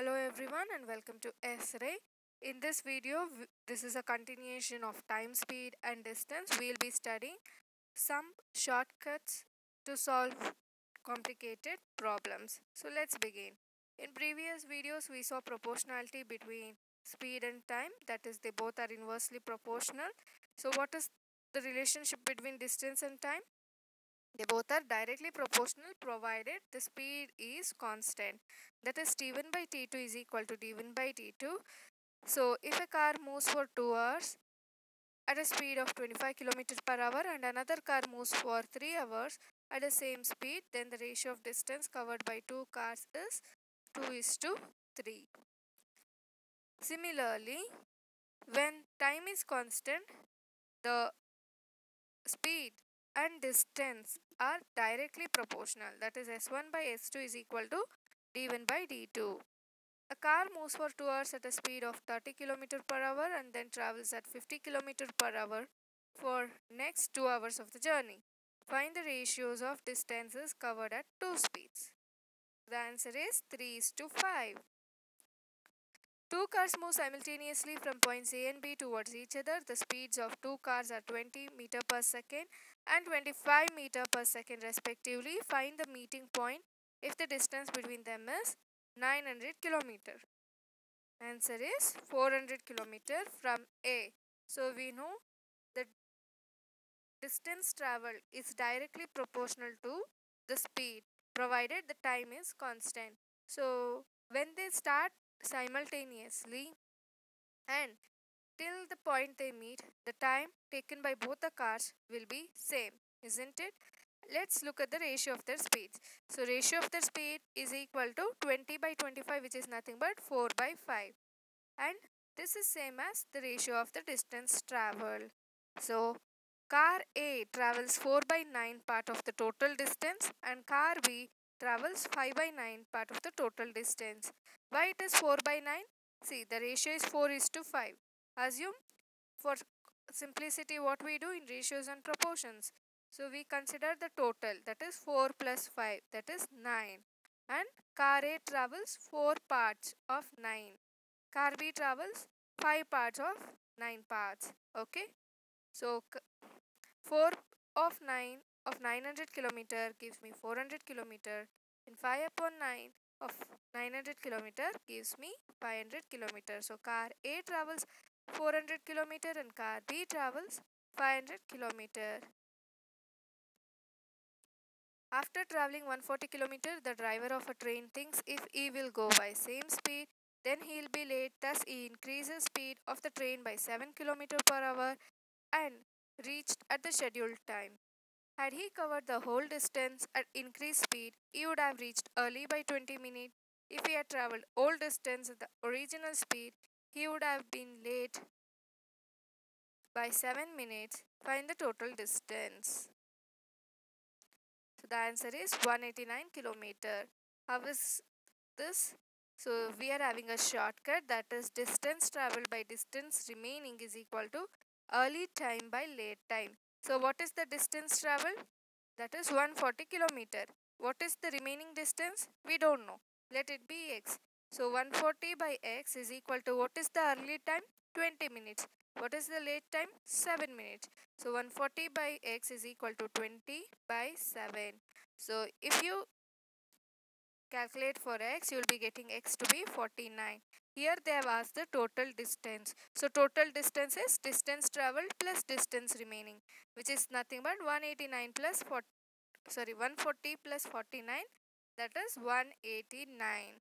Hello everyone and welcome to S-Ray. In this video, this is a continuation of time, speed and distance. We'll be studying some shortcuts to solve complicated problems. So let's begin. In previous videos, we saw proportionality between speed and time. That is, they both are inversely proportional. So what is the relationship between distance and time? They both are directly proportional provided the speed is constant. That is T1 by T2 is equal to D1 by T2. So if a car moves for 2 hours at a speed of 25 km per hour and another car moves for 3 hours at the same speed, then the ratio of distance covered by two cars is 2 is to 3. Similarly, when time is constant, the speed and distance are directly proportional. That is S1 by S2 is equal to D1 by D2. A car moves for 2 hours at a speed of 30 km per hour and then travels at 50 km per hour for next 2 hours of the journey. Find the ratios of distances covered at two speeds. The answer is 3 is to 5. Two cars move simultaneously from points A and B towards each other. The speeds of two cars are 20 meter per second and 25 meter per second respectively. Find the meeting point if the distance between them is 900 kilometer. Answer is 400 kilometer from A. So we know the distance traveled is directly proportional to the speed provided the time is constant. So when they start simultaneously and till the point they meet the time taken by both the cars will be same isn't it? Let's look at the ratio of their speeds. So ratio of their speed is equal to 20 by 25 which is nothing but 4 by 5 and this is same as the ratio of the distance traveled. So car a travels 4 by 9 part of the total distance and car b travels 5 by 9 part of the total distance. Why it is 4 by 9 see the ratio is 4 is to 5 assume for simplicity what we do in ratios and proportions. So we consider the total that is 4 plus 5 that is 9 and car A travels 4 parts of 9 car B travels 5 parts of 9 parts. Okay? So 4 of 9 of 900 kilometer gives me 400 kilometer. And 5 upon 9 of 900 kilometer gives me 500 kilometer. So car A travels 400 kilometer and car B travels 500 kilometer. After traveling 140 kilometer the driver of a train thinks if he will go by same speed then he will be late. Thus he increases speed of the train by 7 kilometer per hour and reached at the scheduled time had he covered the whole distance at increased speed, he would have reached early by 20 minutes. If he had traveled all distance at the original speed, he would have been late by 7 minutes. Find the total distance. So the answer is 189 kilometer. How is this? So we are having a shortcut that is distance traveled by distance remaining is equal to early time by late time. So what is the distance traveled? That is 140 kilometer. What is the remaining distance? We don't know. Let it be x. So 140 by x is equal to what is the early time? 20 minutes. What is the late time? 7 minutes. So 140 by x is equal to 20 by 7. So if you calculate for x, you will be getting x to be 49. Here they have asked the total distance. So total distance is distance traveled plus distance remaining which is nothing but 189 plus 40, sorry 140 plus 49 that is 189.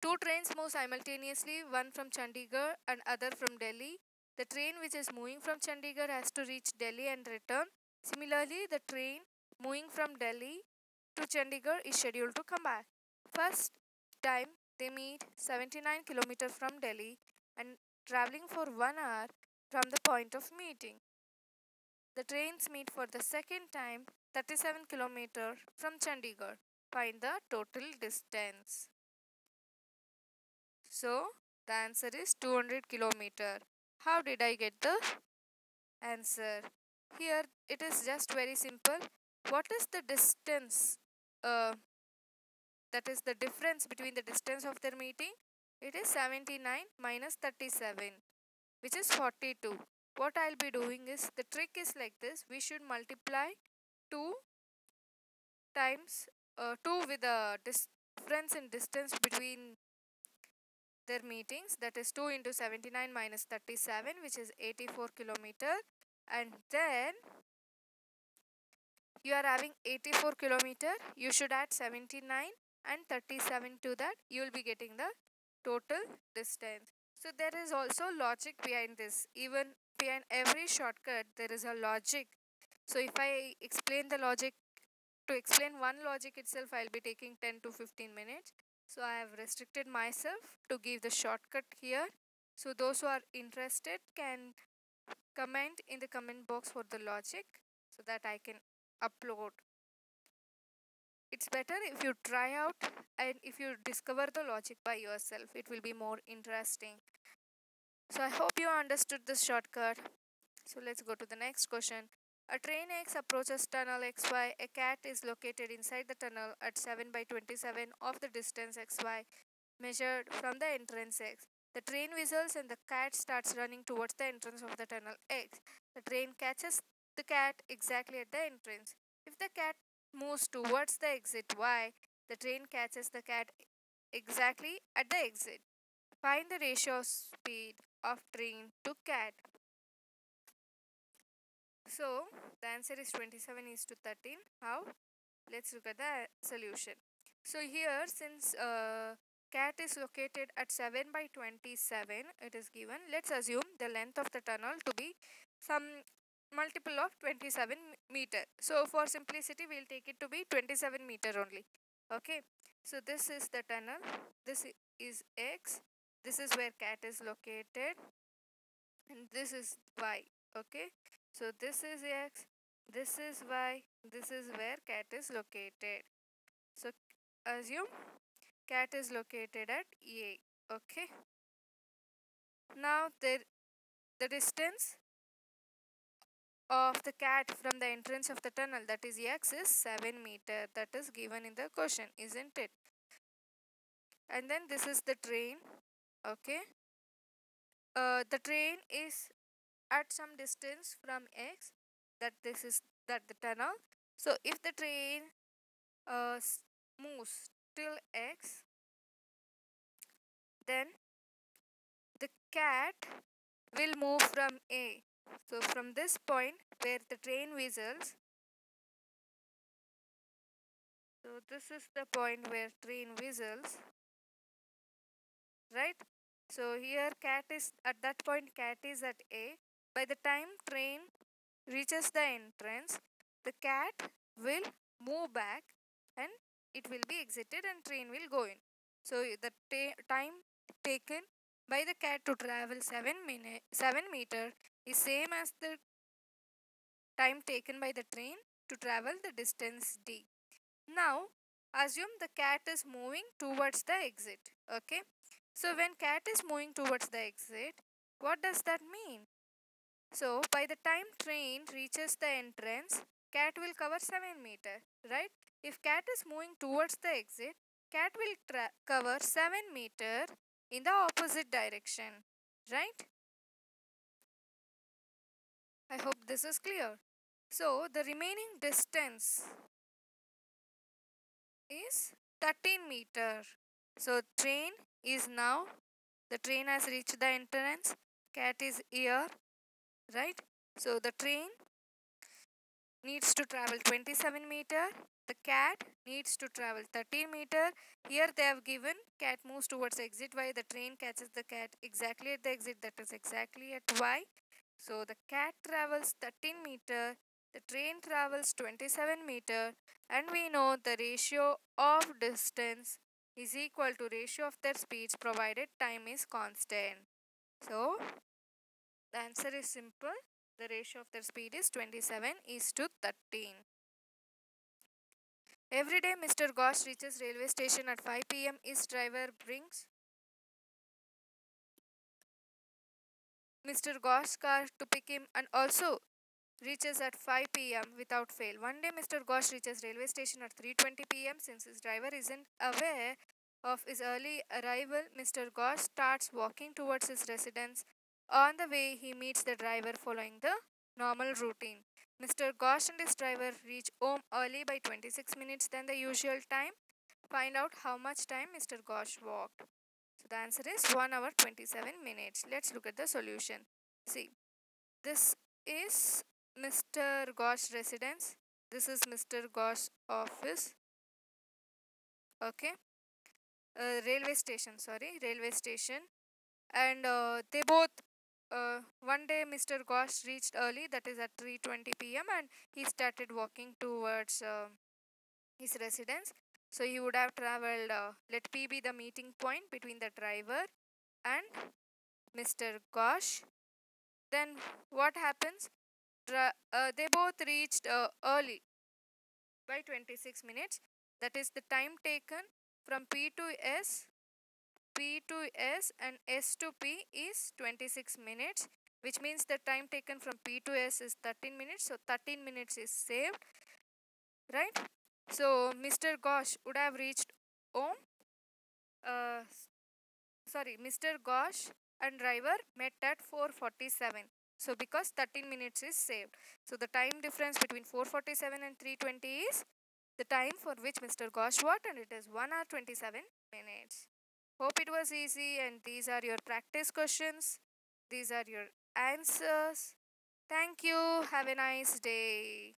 Two trains move simultaneously, one from Chandigarh and other from Delhi. The train which is moving from Chandigarh has to reach Delhi and return. Similarly, the train moving from Delhi to Chandigarh is scheduled to come back. First time they meet 79 km from Delhi and traveling for 1 hour from the point of meeting. The trains meet for the second time 37 km from Chandigarh. Find the total distance. So the answer is 200 km. How did I get the answer? Here it is just very simple. What is the distance uh, that is the difference between the distance of their meeting. It is 79 minus 37 which is 42 what i'll be doing is the trick is like this. We should multiply 2 times uh, 2 with the difference in distance between their meetings. That is 2 into 79 minus 37 which is 84 kilometer. And then you are having 84 kilometer. You should add 79 and 37 to that you will be getting the total distance. So there is also logic behind this. Even behind every shortcut there is a logic. So if i explain the logic to explain one logic itself i'll be taking 10 to 15 minutes. So i have restricted myself to give the shortcut here. So those who are interested can comment in the comment box for the logic so that i can upload it's better if you try out and if you discover the logic by yourself it will be more interesting so i hope you understood this shortcut so let's go to the next question a train X approaches tunnel XY. A cat is located inside the tunnel at 7 by 27 of the distance XY measured from the entrance X. The train whistles and the cat starts running towards the entrance of the tunnel X. The train catches the cat exactly at the entrance. If the cat moves towards the exit Y, the train catches the cat exactly at the exit. Find the ratio of speed of train to cat. So the answer is 27 is to 13. How? Let's look at the solution. So here since uh, cat is located at 7 by 27 it is given. Let's assume the length of the tunnel to be some multiple of 27 meter. So for simplicity we'll take it to be 27 meter only. Okay. So this is the tunnel. This is X. This is where cat is located. And this is Y. Okay. So this is X, this is Y, this is where cat is located. So assume cat is located at A. Okay. Now the, the distance of the cat from the entrance of the tunnel that is X is 7 meter that is given in the question isn't it? And then this is the train. Okay. Uh, the train is at some distance from x that this is that the tunnel so if the train uh, moves till x then the cat will move from a so from this point where the train whistles so this is the point where train whistles right so here cat is at that point cat is at a by the time train reaches the entrance, the cat will move back and it will be exited and train will go in. So the time taken by the cat to travel 7 minute 7 meter is same as the time taken by the train to travel the distance d. Now assume the cat is moving towards the exit. Okay. So when cat is moving towards the exit, what does that mean? So by the time train reaches the entrance, cat will cover 7 meter, right? If cat is moving towards the exit, cat will cover 7 meter in the opposite direction, right? I hope this is clear. So the remaining distance is 13 meter. So train is now, the train has reached the entrance, cat is here, right so the train needs to travel 27 meter the cat needs to travel 13 meter here they have given cat moves towards exit y the train catches the cat exactly at the exit that is exactly at y so the cat travels 13 meter the train travels 27 meter and we know the ratio of distance is equal to ratio of their speeds provided time is constant so the answer is simple. The ratio of their speed is 27 is to 13. Every day Mr. Ghosh reaches railway station at 5 pm. His driver brings Mr. Ghosh's car to pick him and also reaches at 5 pm without fail. One day Mr. Ghosh reaches railway station at 3:20 pm since his driver isn't aware of his early arrival. Mr. Ghosh starts walking towards his residence. On the way he meets the driver following the normal routine. Mr. Ghosh and his driver reach home early by 26 minutes than the usual time. Find out how much time Mr. Ghosh walked. So the answer is 1 hour 27 minutes. Let's look at the solution. See, this is Mr. Ghosh residence. This is Mr. Ghosh office. Okay. Uh, railway station, sorry, railway station. And uh, they both, uh, one day Mr. Ghosh reached early, that is at 3.20 pm and he started walking towards uh, his residence. So he would have traveled, uh, let P be the meeting point between the driver and Mr. Ghosh. Then what happens? Dra- uh, they both reached uh, early by 26 minutes. That is the time taken from P to S. P to S and S to P is 26 minutes, which means the time taken from P to S is 13 minutes. So 13 minutes is saved, right? So Mr. Ghosh would have reached home. Uh, sorry, Mr. Ghosh and driver met at 4:47. So because 13 minutes is saved. So the time difference between 4:47 and 3:20 is the time for which Mr. Ghosh worked and it is 1 hour 27 minutes. Hope it was easy and these are your practice questions. These are your answers. Thank you. Have a nice day.